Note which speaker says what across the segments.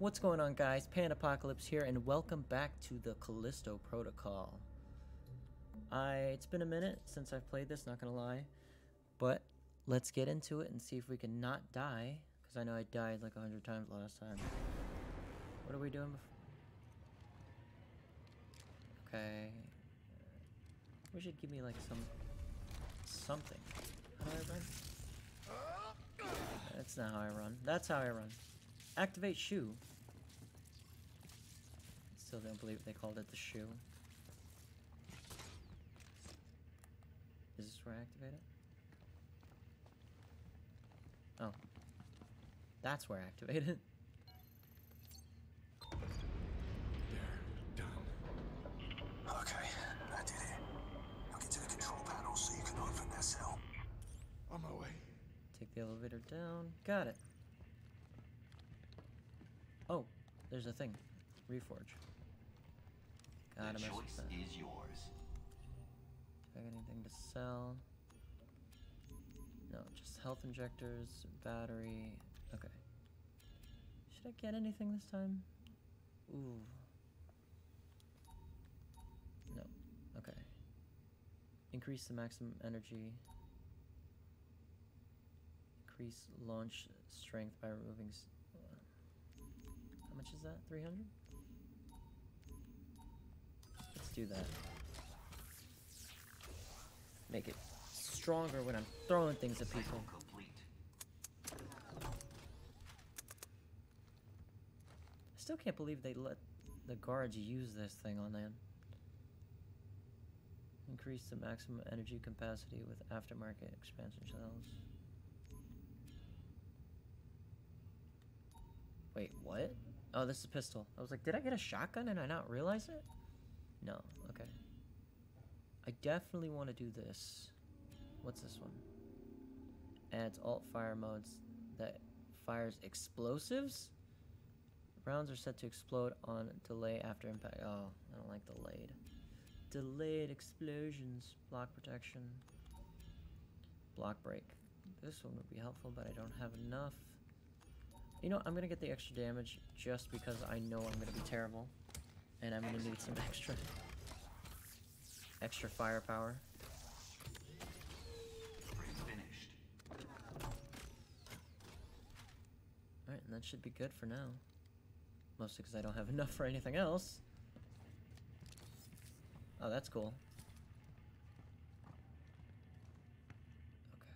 Speaker 1: What's going on guys? PandaPacalypse here and welcome back to the Callisto Protocol. I it's been a minute since I've played this, not gonna lie. But let's get into it and see if we can not die. Because I know I died like a hundred times last time. What are we doing before? Okay. We should give me like some something. How do I run? That's not how I run. That's how I run. Activate shoe. Still don't believe they called it the shoe. Is this where I activate it? Oh. That's where I activate it.
Speaker 2: There, done.
Speaker 3: Okay, I did it. Now get to the control panel so you can open that cell.
Speaker 2: On my way.
Speaker 1: Take the elevator down. Got it. Oh, there's a thing. Reforge.
Speaker 4: The choice is yours.
Speaker 1: Do I got anything to sell? No, just health injectors, battery. Okay. Should I get anything this time? Ooh. No. Okay. Increase the maximum energy. Increase launch strength by removing. Much is that? 300? Let's do that. Make it stronger when I'm throwing things at people. I still can't believe they let the guards use this thing on them. Increase the maximum energy capacity with aftermarket expansion shells. Wait, what? Oh, this is a pistol. I was like, did I get a shotgun and I not realize it? No, okay. I definitely want to do this. What's this one? Adds alt fire modes that fires explosives? Rounds are set to explode on delay after impact. Oh, I don't like delayed. Delayed explosions. Block protection. Block break. This one would be helpful, but I don't have enough. You know, I'm gonna get the extra damage just because I know I'm gonna be terrible. And I'm gonna need some extra extra firepower. Alright, and that should be good for now. Mostly because I don't have enough for anything else. Oh, that's cool. Okay.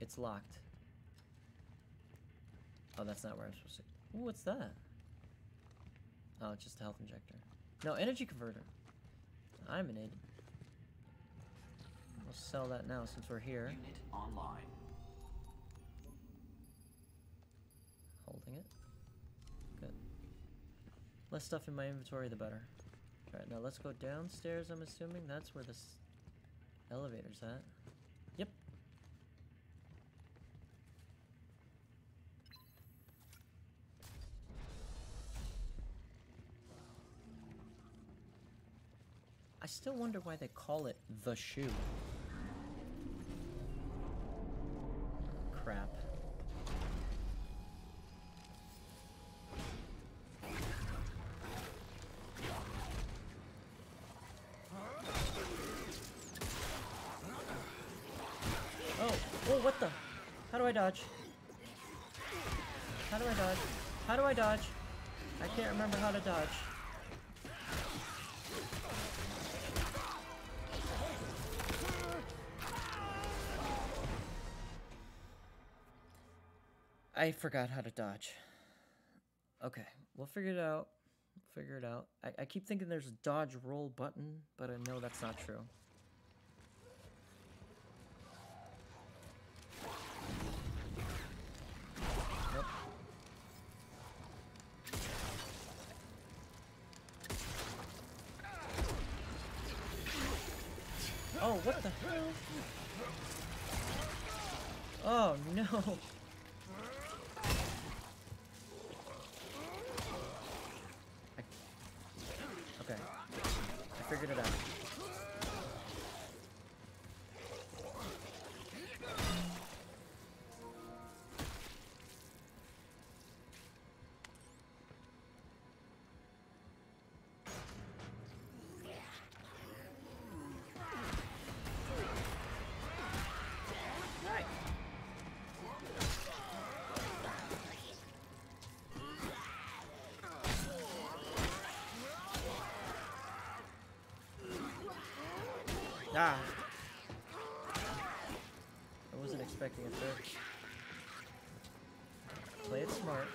Speaker 1: It's locked. Oh, that's not where I'm supposed to... Ooh, what's that? Oh, it's just a health injector. No, energy converter. I'm an idiot. We'll sell that now since we're here.
Speaker 4: Unit online.
Speaker 1: Holding it. Good. Less stuff in my inventory, the better. Alright, now let's go downstairs, I'm assuming. That's where this elevator's at. Still wonder why they call it the shoe. Crap. Oh, oh, what the? How do I dodge? How do I dodge? How do I dodge? I can't remember how to dodge. I forgot how to dodge. Okay, we'll figure it out. Figure it out. I, I keep thinking there's a dodge roll button, but I know that's not true. Ah! I wasn't expecting it there. Play it smart.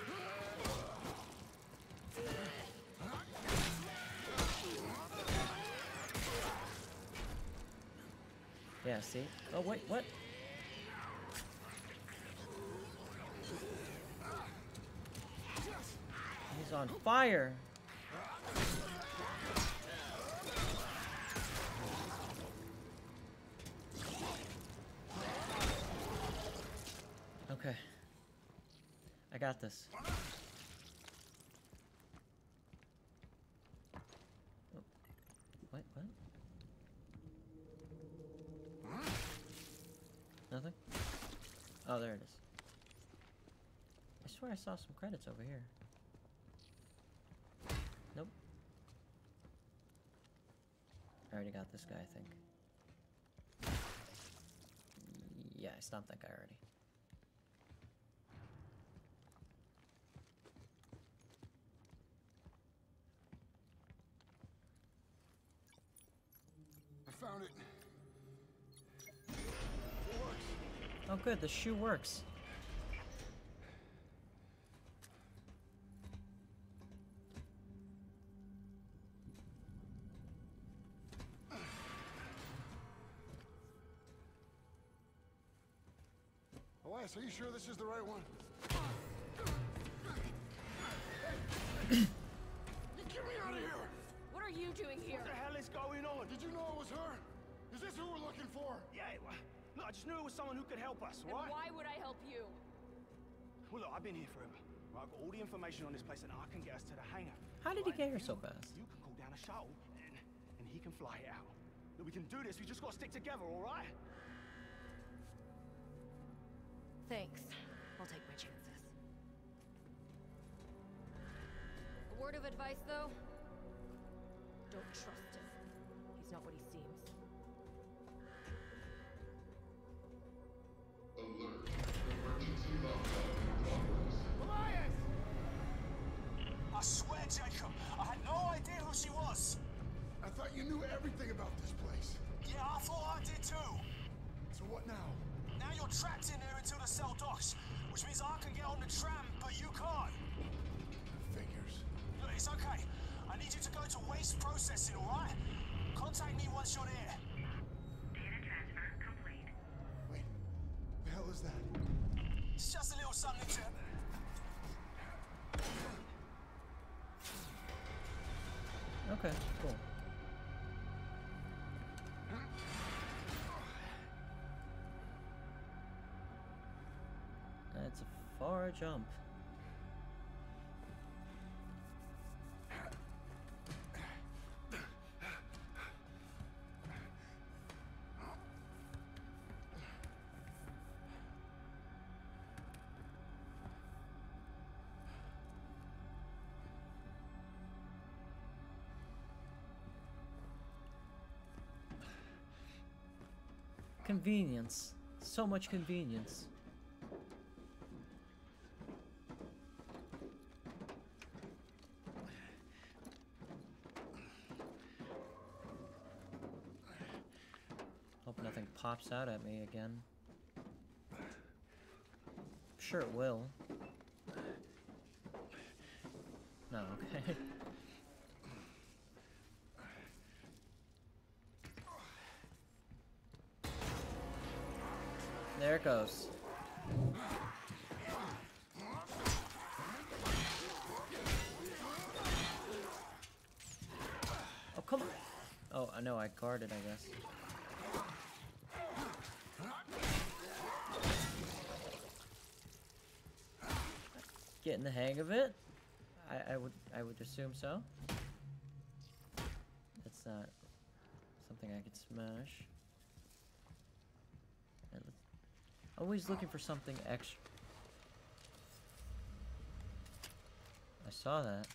Speaker 1: Yeah, see? Oh, wait, what? He's on fire! Okay. I got this. Oh. What? What? Nothing? Oh, there it is. I swear I saw some credits over here. Nope. I already got this guy, I think. Yeah, I stopped that guy already.
Speaker 2: I found it.
Speaker 1: Oh good, the shoe works.
Speaker 2: Elias, are you sure this is the right one?
Speaker 5: I just knew it was someone who could help us,
Speaker 6: And
Speaker 5: right?
Speaker 6: why would I help you?
Speaker 5: Well, look, I've been here forever. Right, I've got all the information on this place, and I can get us to the hangar.
Speaker 1: How did he get here so fast?
Speaker 5: You can call down a shuttle, and, and he can fly it out. Look, we can do this. We just got to stick together, all right?
Speaker 6: Thanks. I'll take my chances. A word of advice, though? Don't trust him. He's not what he
Speaker 3: trapped in there until the cell docks, which means I can get on the tram, but you can't.
Speaker 2: Figures.
Speaker 3: Look, it's okay. I need you to go to waste processing, alright? Contact me once you're there.
Speaker 7: Data transfer complete.
Speaker 2: Wait, what the hell is that?
Speaker 3: It's just a little something to.
Speaker 1: Okay, cool. Jump. Convenience. So much convenience. Pops out at me again. Sure it will. No, okay. There it goes. Oh, come on. Oh, I know, I guarded, I guess. Getting the hang of it? I, I would I would assume so. That's not something I could smash. Always looking for something extra. I saw that.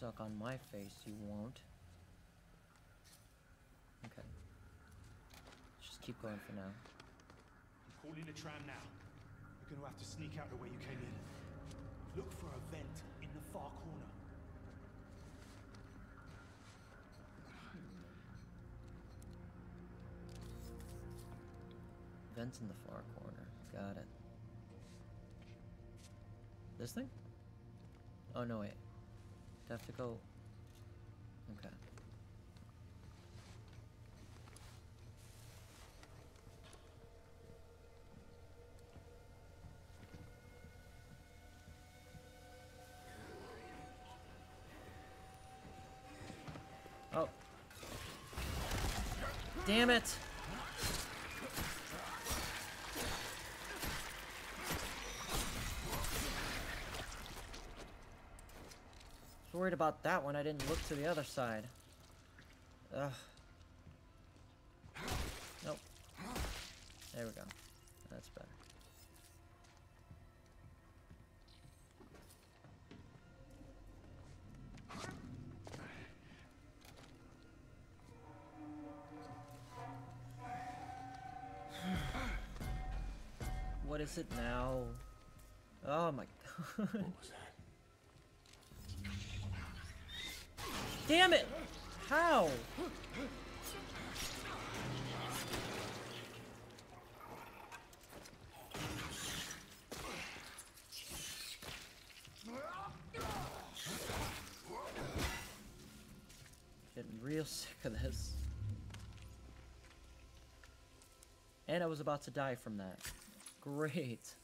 Speaker 1: Suck on my face, you won't. Okay. Just keep going for now.
Speaker 5: I'm calling the tram now. You're going to have to sneak out the way you came in. Look for a vent in the far corner.
Speaker 1: Vents in the far corner. Got it. This thing? Oh no wait. I have to go? Okay. Oh. Damn it! worried about that one. I didn't look to the other side. Ugh. Is it now? Oh my god. Damn it! How? Getting real sick of this. And I was about to die from that. Great.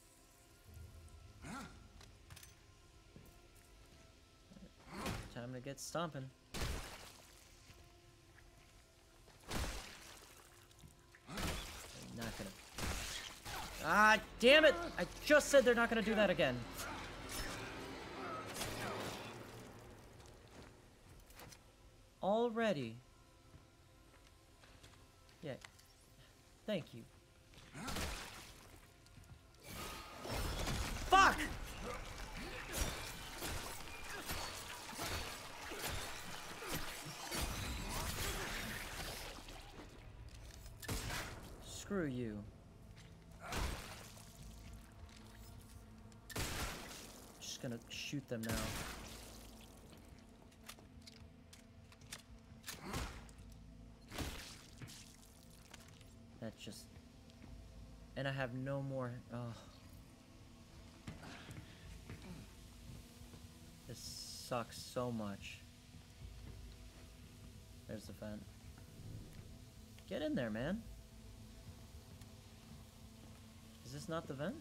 Speaker 1: Time to get stomping. I'm not gonna. Ah, damn it! I just said they're not gonna do that again. Already. Yeah. Thank you. Fuck! Screw you. Just gonna shoot them now. That's just... And I have no more... Oh. This sucks so much. There's the vent. Get in there, man. Is this not the vent?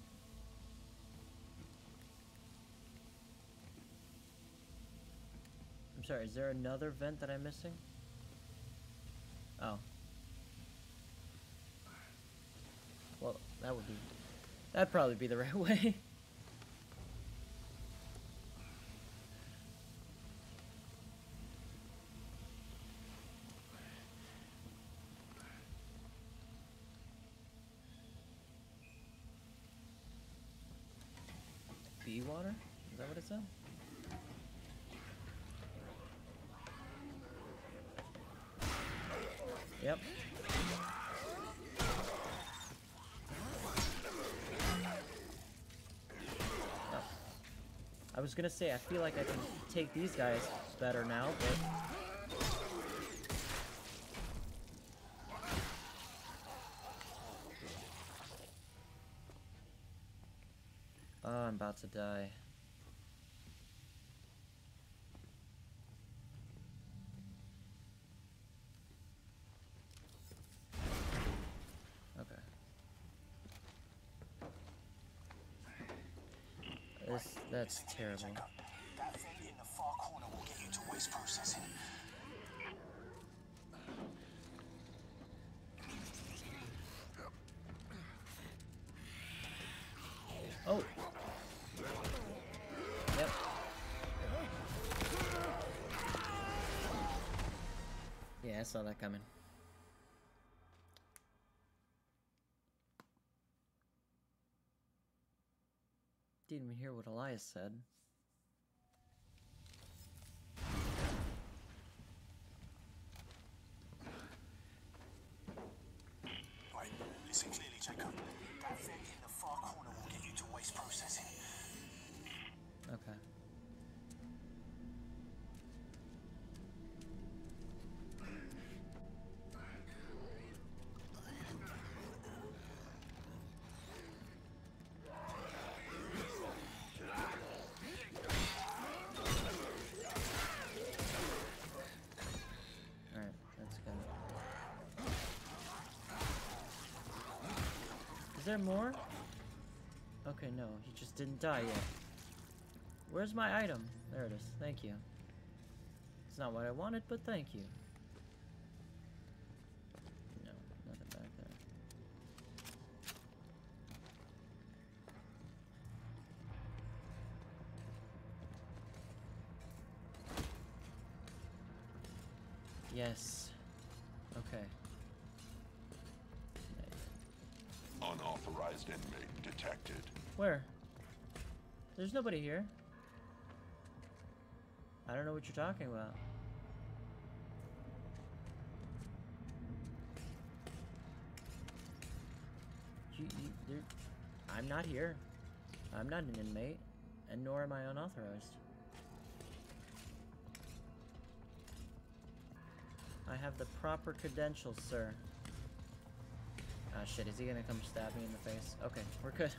Speaker 1: I'm sorry, is there another vent that I'm missing? Oh. Well, that would be... That'd probably be the right way. Bee water? Is that what it said? Yep. Oh. I was gonna say, I feel like I can take these guys better now, but... Oh, I'm about to die. Okay. This, that's terrible.
Speaker 3: That vent in the far corner will get you to waste processing.
Speaker 1: Oh! Yep. Yeah, I saw that coming. Didn't even hear what Elias said.
Speaker 3: Right, listen clearly, Jacob. That in the far corner will get you to waste processing.
Speaker 1: Okay. There more? Okay, no, he just didn't die yet. Where's my item? There it is. Thank you. It's not what I wanted, but thank you. Where? There's nobody here. I don't know what you're talking about. You, you, I'm not here. I'm not an inmate, and nor am I unauthorized. I have the proper credentials, sir. Ah, shit, is he gonna come stab me in the face? Okay, we're good.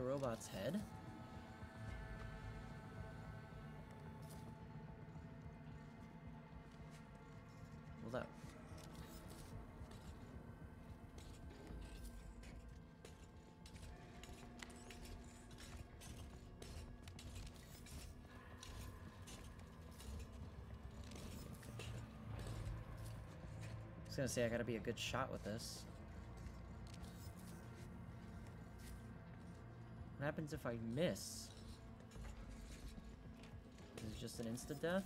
Speaker 1: The robot's head? Well, that. I was gonna say I gotta be a good shot with this. Happens if I miss? Is it just an insta death?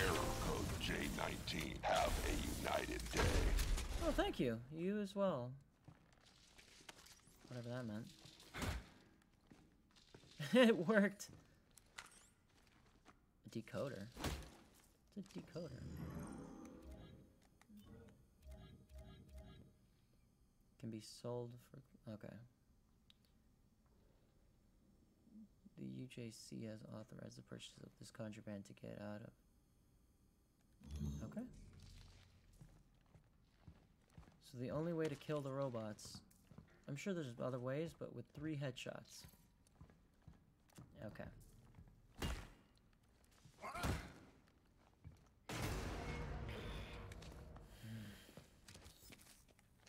Speaker 2: Error code J19. Have a united day.
Speaker 1: Oh, thank you. You as well. Whatever that meant. it worked. A decoder. It's a decoder. Can be sold for. Okay. The UJC has authorized the purchase of this contraband to get out of. Okay. So the only way to kill the robots, I'm sure there's other ways, but with three headshots. Okay.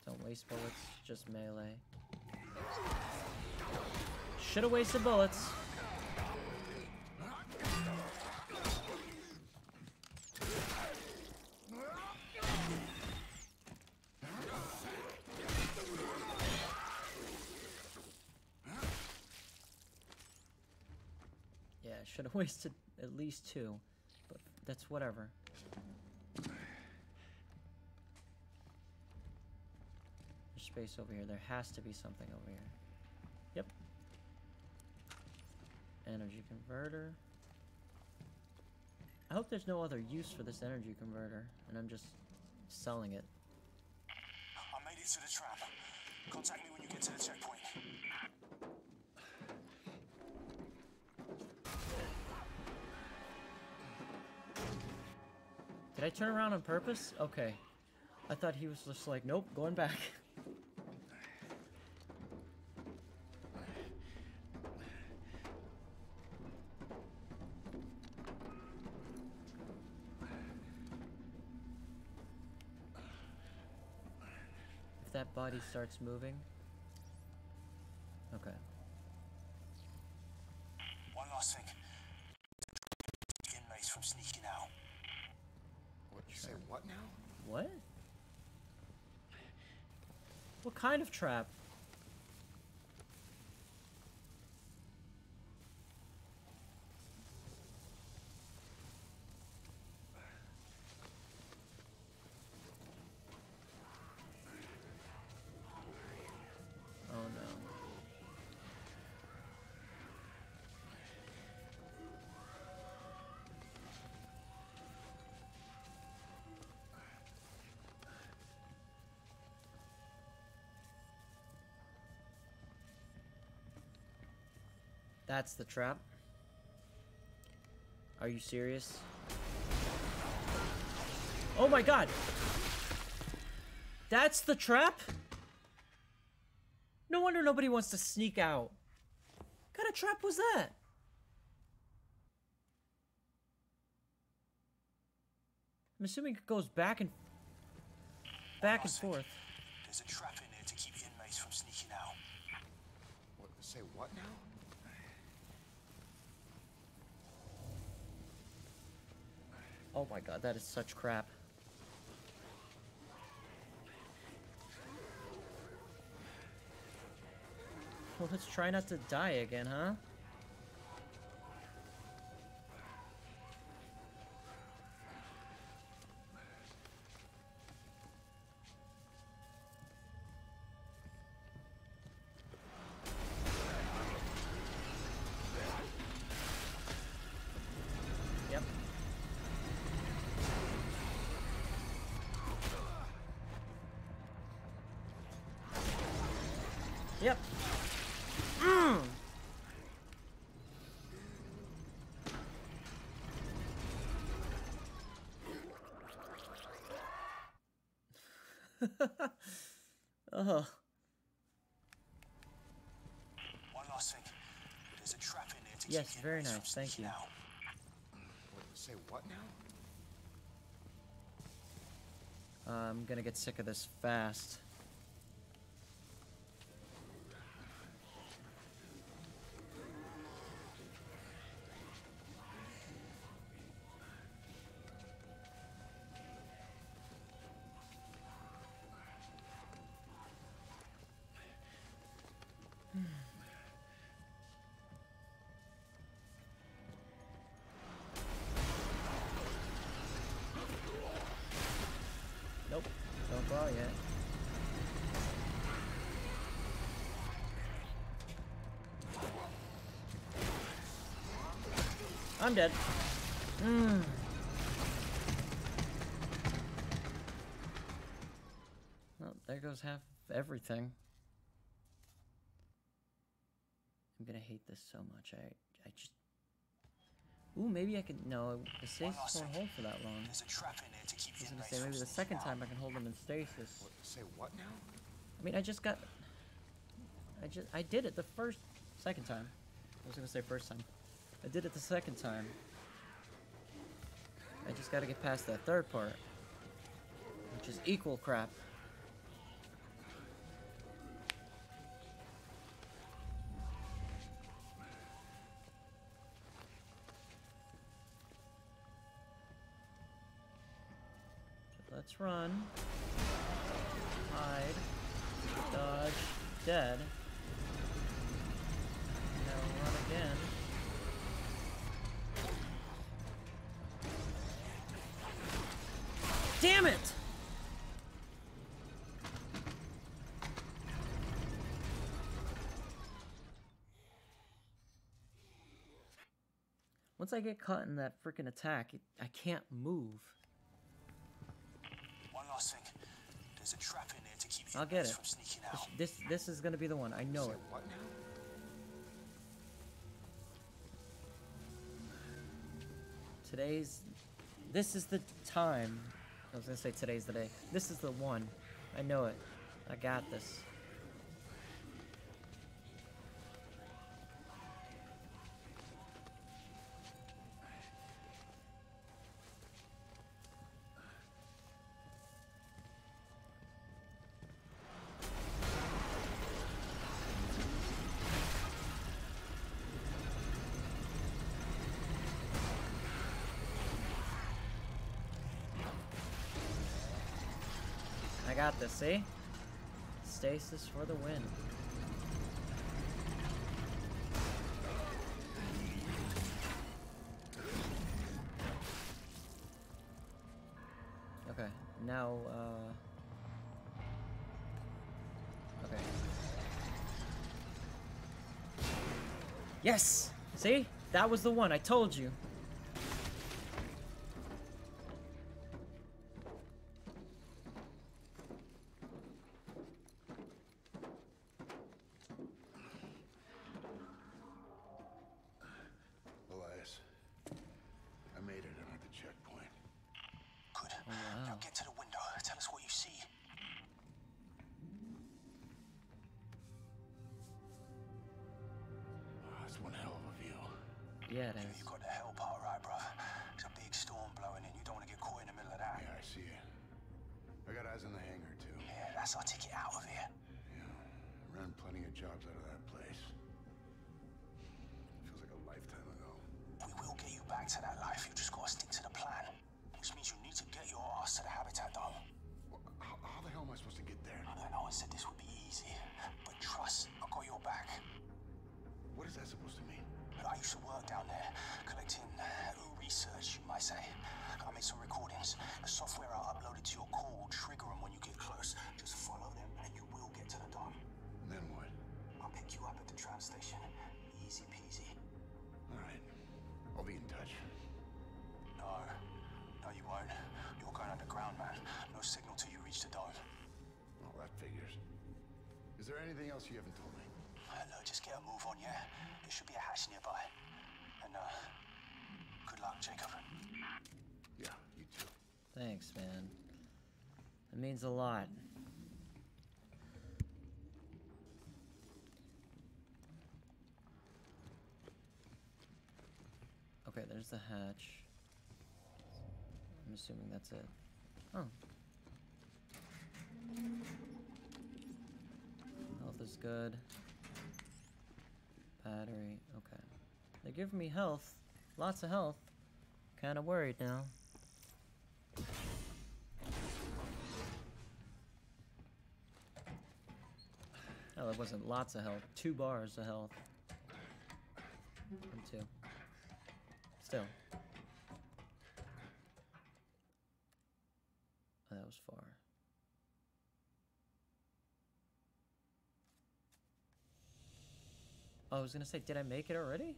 Speaker 1: Don't waste bullets, just melee. Should've wasted bullets. Yeah, should have wasted at least two, but that's whatever. Space over here. There has to be something over here. Yep. Energy converter. I hope there's no other use for this energy converter, and I'm just selling it.
Speaker 3: I made it to the trap. Contact me when you get to the checkpoint.
Speaker 1: Did I turn around on purpose? Okay. I thought he was just like, nope, going back. body starts moving. Okay.
Speaker 3: One last thing. Inmates from sneaking out.
Speaker 2: What you say? What now?
Speaker 1: What? What kind of trap? That's the trap. Are you serious? Oh my god! That's the trap? No wonder nobody wants to sneak out. What kind of trap was that? I'm assuming it goes back and back and forth.
Speaker 3: There's a trap in there to keep inmates from sneaking out.
Speaker 5: What, say what now?
Speaker 1: Oh my god, that is such crap. Well, let's try not to die again, huh? Yep. Mm. Ugh.
Speaker 3: One last thing. There's a trap in there to
Speaker 1: Yes,
Speaker 3: keep
Speaker 1: very nice, thank you.
Speaker 3: out.
Speaker 5: What, say what now?
Speaker 1: I'm gonna get sick of this fast. I'm dead. Mm. Well, there goes half everything. I'm gonna hate this so much. I, I just. Ooh, maybe I can. No, the stasis won't hold for that long.
Speaker 3: There's a trap in there to keep
Speaker 1: I was gonna say maybe the second
Speaker 3: out.
Speaker 1: time I can hold them in stasis.
Speaker 5: What, say what now?
Speaker 1: I mean, I just got. I just I did it the first, second time. I was gonna say first time. I did it the second time. I just gotta get past that third part, which is equal crap. Let's run. Hide. Dodge. Dead. Now run again. Damn it! Once I get caught in that freaking attack, it, I can't move.
Speaker 3: One last thing. There's a trap in there to keep
Speaker 1: I'll get it.
Speaker 3: from sneaking
Speaker 1: This,
Speaker 3: out.
Speaker 1: this this is gonna be the one. I know it.
Speaker 5: what now?
Speaker 1: Today's. This is the time. I was gonna say today's the day. This is the one. I know it. I got this. This, see? Stasis for the win. Okay, now, uh... Okay. Yes! See? That was the one, I told you. Yeah, it
Speaker 3: You-
Speaker 1: is.
Speaker 3: You've got the hell part right, bruv. There's a big storm blowing in. You don't want to get caught in the middle of that.
Speaker 8: Yeah, I see it. I got eyes on the hangar, too.
Speaker 3: Yeah, that's our ticket out of here.
Speaker 8: Yeah, ran plenty of jobs out of that place. Feels like a lifetime ago.
Speaker 3: We will get you back to that The software I uploaded to your core will trigger them when you get close. Just follow them and you will get to the dome.
Speaker 8: And then what?
Speaker 3: I'll pick you up at the tram station. Easy peasy.
Speaker 8: All right. I'll be in touch.
Speaker 3: No, no you won't. You're going underground, man. No signal till you reach the dome.
Speaker 8: Well, that figures. Is there anything else you haven't told me?
Speaker 3: Uh, look, just get a move on, yeah? There should be a hatch nearby. And, uh, good luck, Jacob.
Speaker 1: Thanks, man. It means a lot. Okay, there's the hatch. I'm assuming that's it. Oh. Health is good. Battery, okay. They give me health. Lots of health. Kinda worried now. Oh, it wasn't lots of health. Two bars of health. From two. Still. Oh, that was far. Oh, I was gonna say, did I make it already?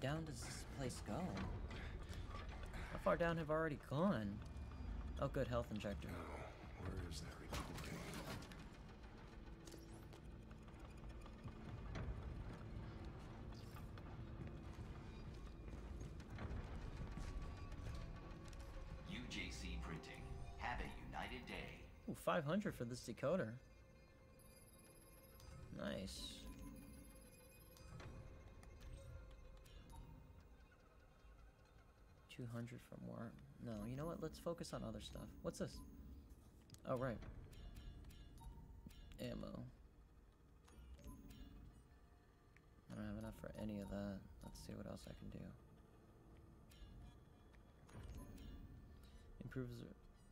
Speaker 1: Down does this place go? How far down have I already gone? Oh, good, health injector.
Speaker 8: Oh, where is that recording?
Speaker 4: UJC Printing. Have a united day.
Speaker 1: Ooh, 500 for this decoder. Nice. Two hundred for more. No, you know what? Let's focus on other stuff. What's this? Oh right. Ammo. I don't have enough for any of that. Let's see what else I can do. Improves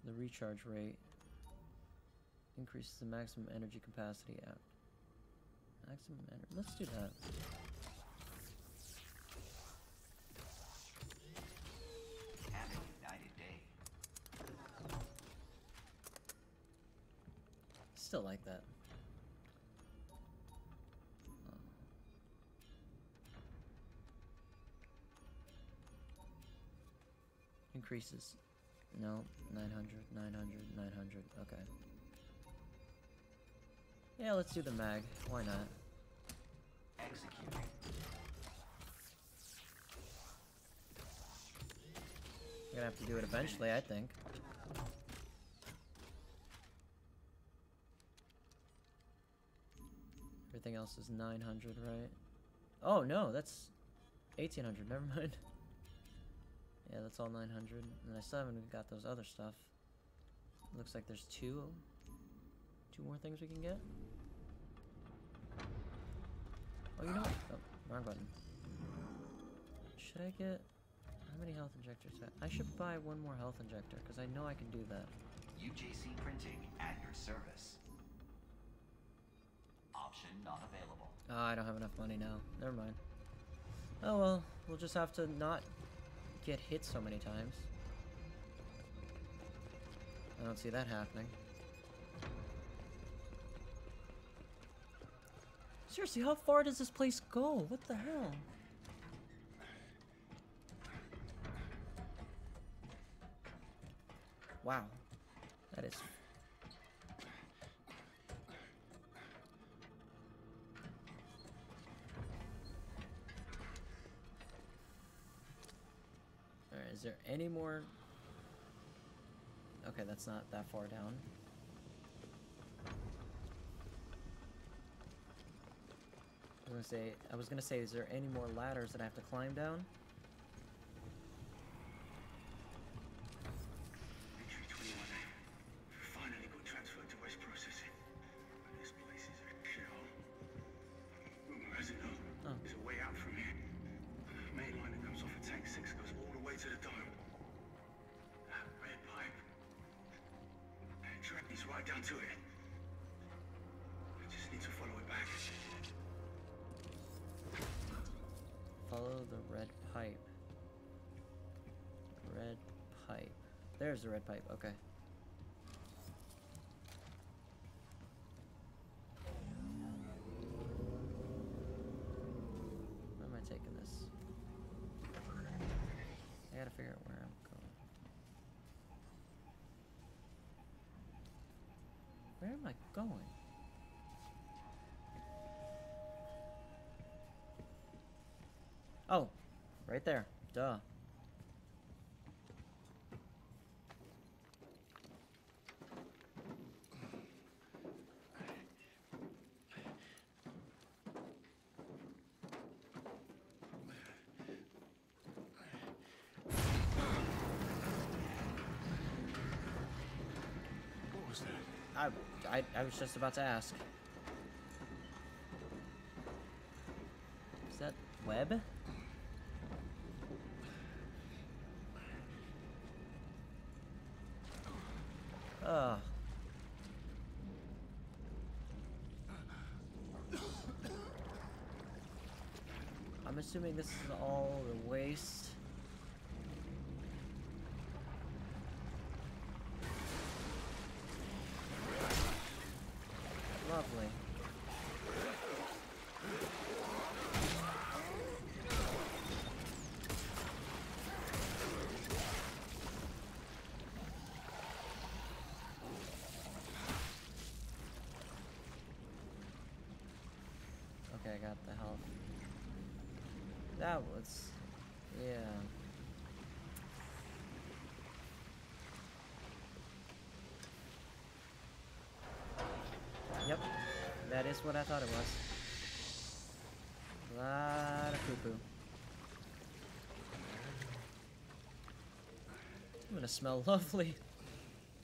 Speaker 1: the recharge rate. Increases the maximum energy capacity out. Maximum energy. Let's do that.
Speaker 4: Have a united day.
Speaker 1: Still like that. Increases. No, 900, 900, 900. Okay. Yeah, let's do the mag. Why not? Execute. Gonna have to do it eventually, I think. Everything else is 900, right? Oh, no, that's 1800. Never mind. Yeah, that's all 900. And I still haven't got those other stuff. Looks like there's two, two more things we can get. Oh, you know what? Oh, wrong button. Should I get... How many health injectors? I- I should buy one more health injector, because I know I can do that.
Speaker 4: UJC Printing at your service. Option not available.
Speaker 1: Oh, I don't have enough money now. Never mind. Oh well, we'll just have to not get hit so many times. I don't see that happening. Seriously, how far does this place go? What the hell? Wow. That is there any more? Okay, that's not that far down. I was gonna say, I was gonna say, is there any more ladders that I have to climb down?
Speaker 3: The red pipe,
Speaker 1: okay. Where am I taking this? I gotta figure out where I'm going. Where am I going? Oh, right there. Duh.
Speaker 8: What was that?
Speaker 1: I, I, I was just about to ask. Is that web? Ugh. I'm assuming this is all the waste. Lovely. Okay, I got the health. That was... Yeah. Yep, that is what I thought it was. A Lot of poo-poo. I'm gonna smell lovely.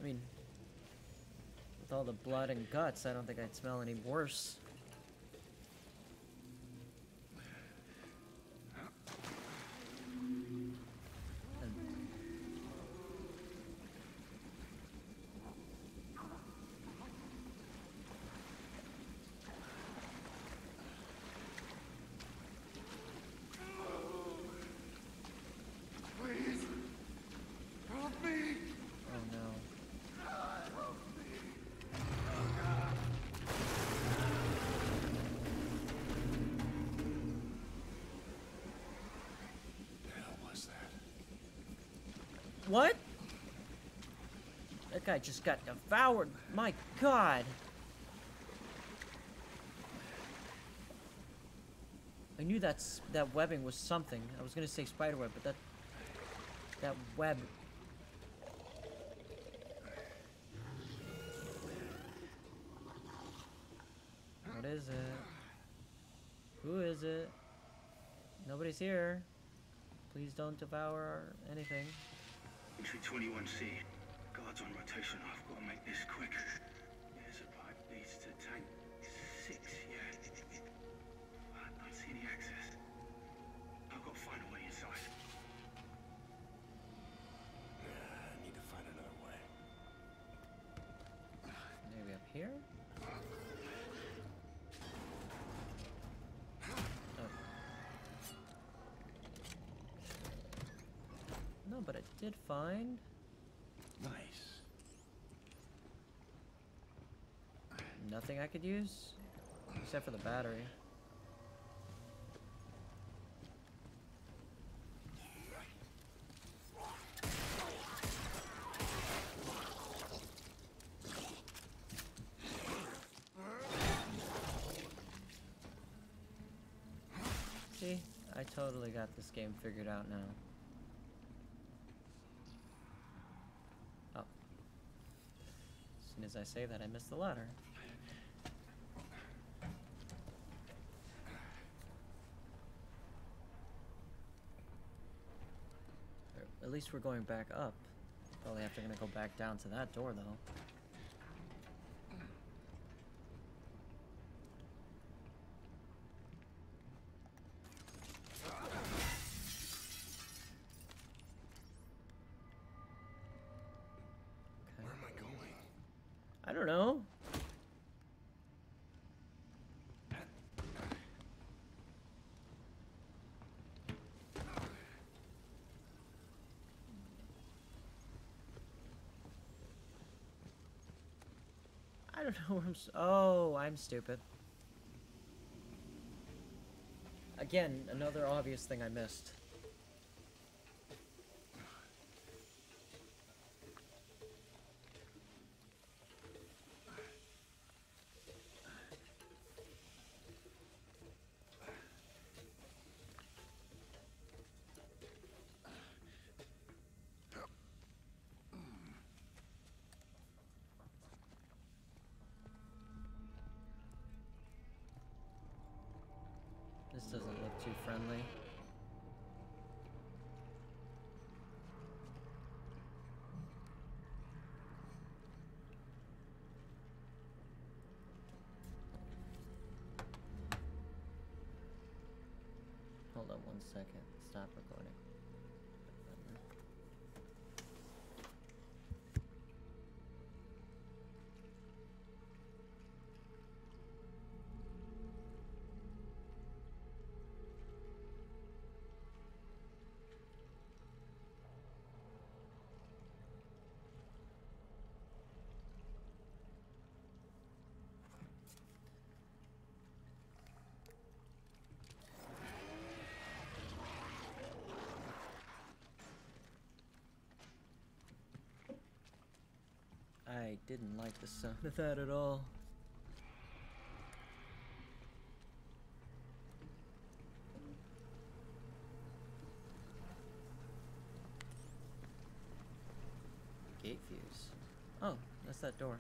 Speaker 1: I mean, with all the blood and guts, I don't think I'd smell any worse. And
Speaker 8: Please! Help me!
Speaker 1: Oh no.
Speaker 8: The hell was that?
Speaker 1: What? That guy just got devoured. My god. I knew that's that webbing was something. I was gonna say spider web, but that that web. What is it? Who is it? Nobody's here. Please don't devour anything.
Speaker 3: Entry 21C. Guards on rotation. I've got to make this quick. There's a pipe leads to tank six, yeah. I don't see any access. I've got to find a way inside.
Speaker 8: Yeah, I need to find another way.
Speaker 1: Maybe up here? Oh. No, but I did find. nothing I could use? Except for the battery. See? I totally got this game figured out now. Oh. As soon as I say that, I miss the ladder. Least we're going back up. Probably have to gonna go back down to that door though. Okay.
Speaker 8: Where am I going?
Speaker 1: I don't know. Don't know where I'm. Oh, I'm stupid. Again, another obvious thing I missed. Hold on one second. Stop recording. I didn't like the sound of that at all. Gate fuse. Oh, that's that door.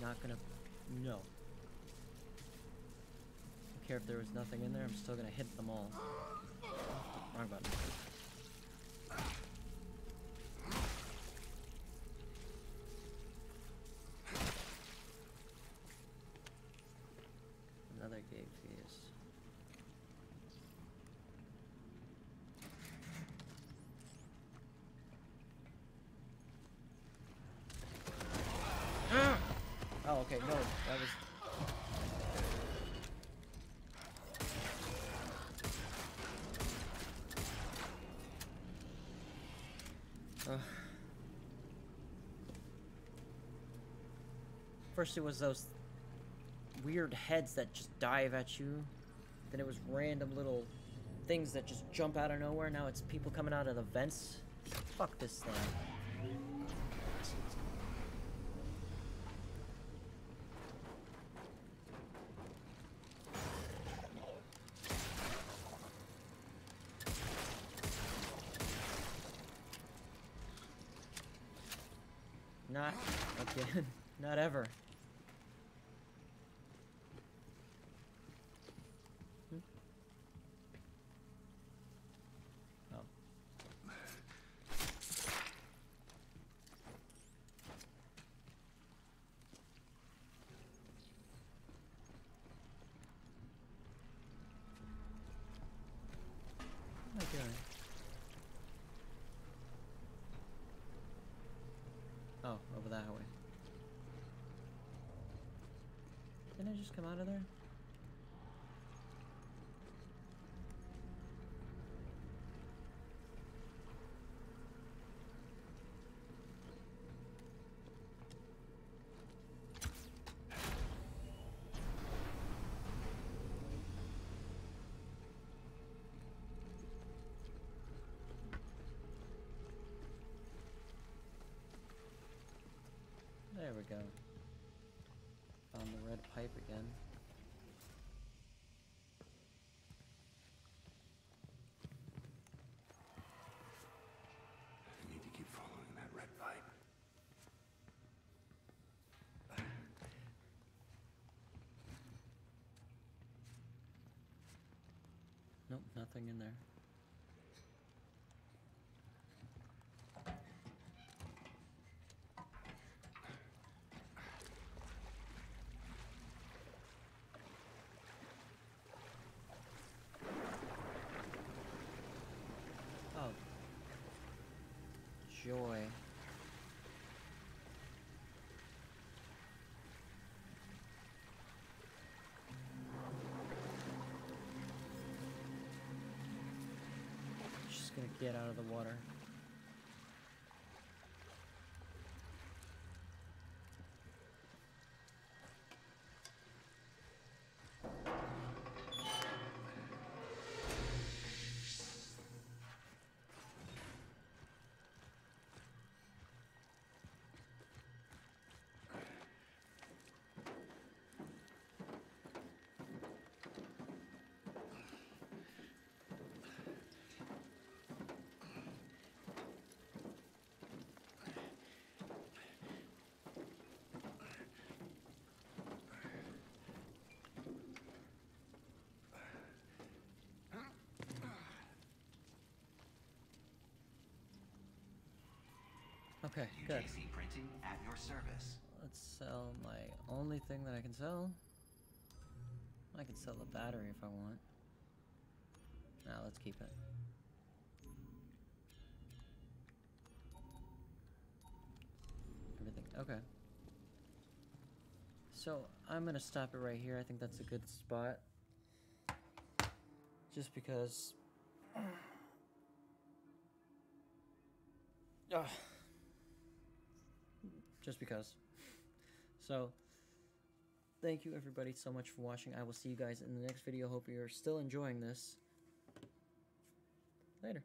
Speaker 1: Not gonna. No. Don't care if there was nothing in there, I'm still gonna hit them all. Wrong button. Another gate fuse. Ah! Oh, okay, no, that was First it was those weird heads that just dive at you. Then it was random little things that just jump out of nowhere. Now it's people coming out of the vents. Fuck this thing. Not again. Not ever. Hmm? Oh. What am I doing? Oh, over that way. Didn't I just come out of there? There we go. Pipe again.
Speaker 8: I need to keep following that red pipe.
Speaker 1: Nope, nothing in there. Gonna get out of the water. Okay, good.
Speaker 4: UJC Printing at your service.
Speaker 1: Let's sell my only thing that I can sell. I can sell the battery if I want. Now let's keep it. Everything. Okay. So I'm gonna stop it right here. I think that's a good spot. Just because. Ugh. Just because. So, thank you everybody so much for watching. I will see you guys in the next video. Hope you're still enjoying this. Later.